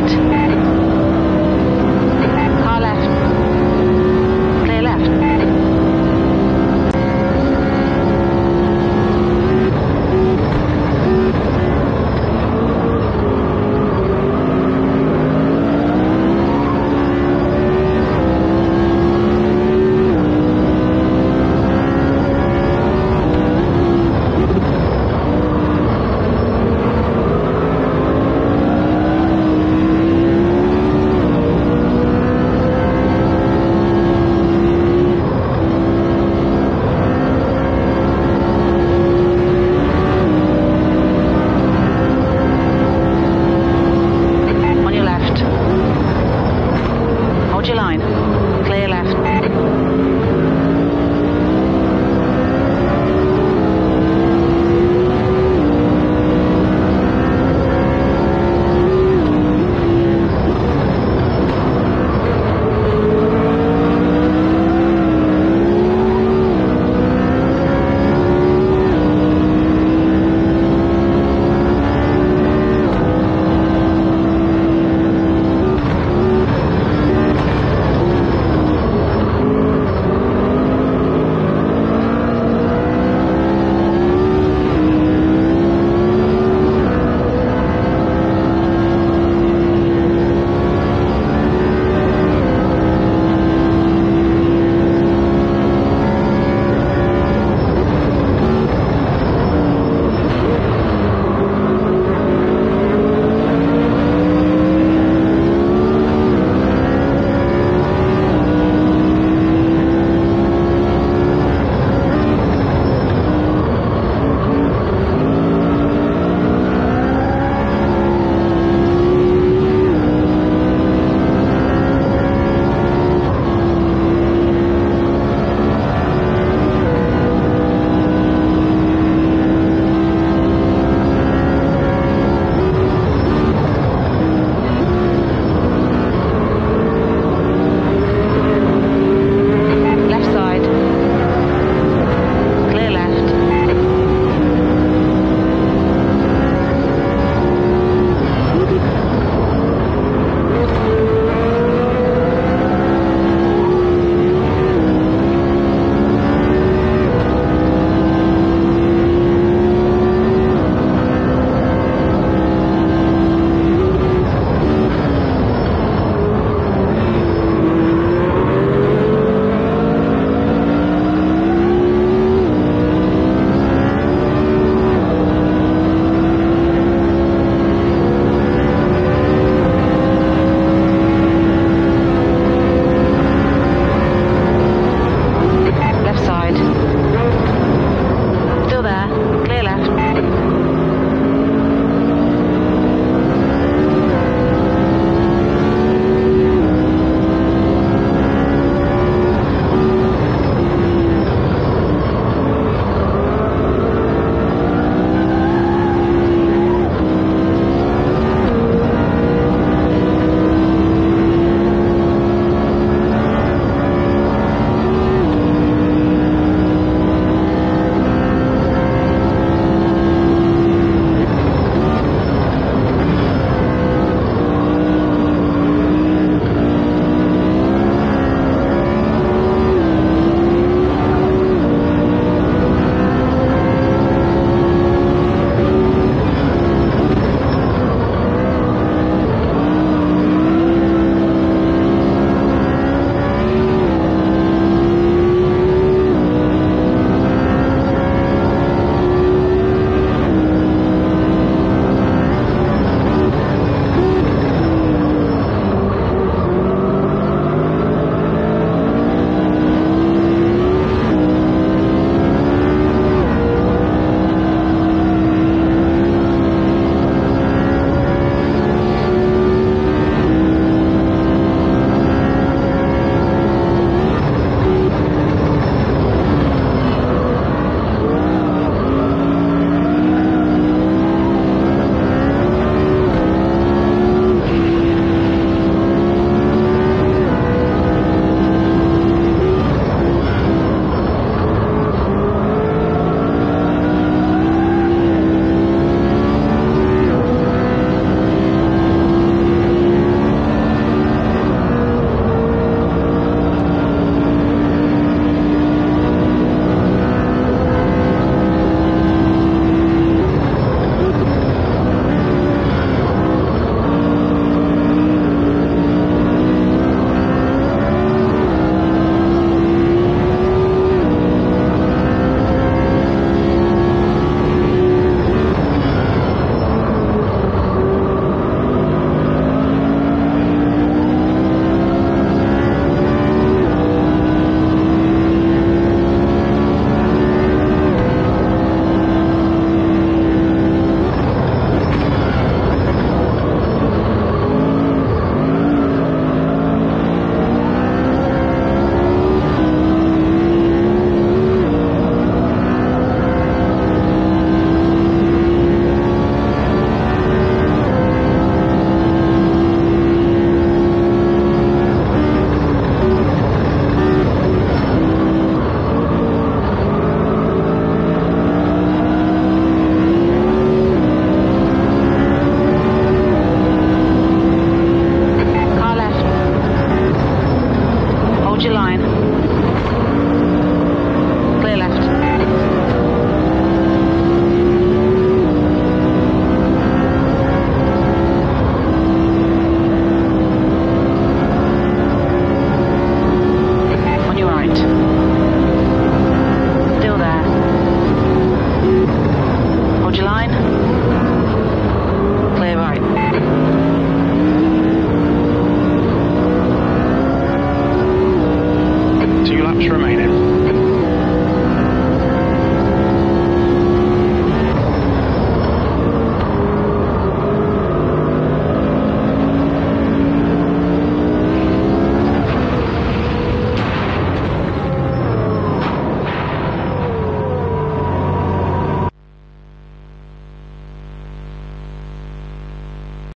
right.